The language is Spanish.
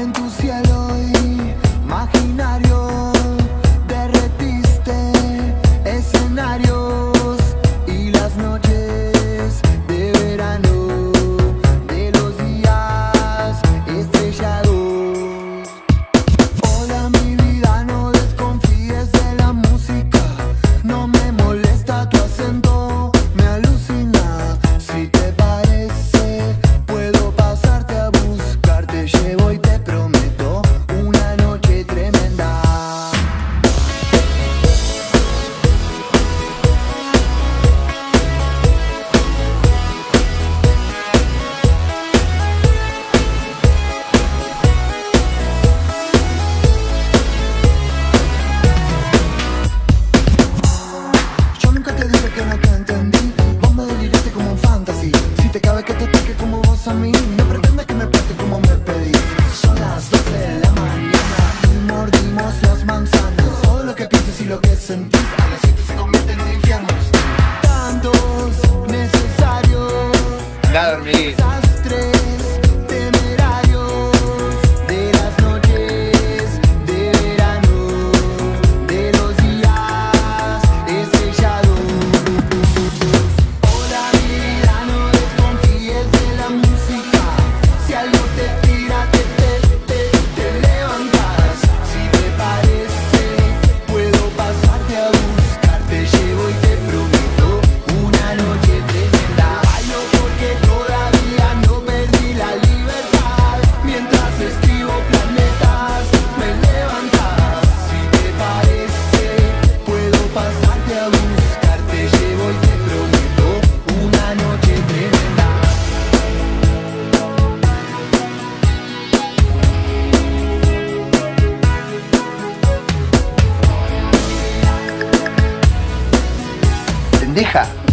en tu cielo imaginario Pendeja.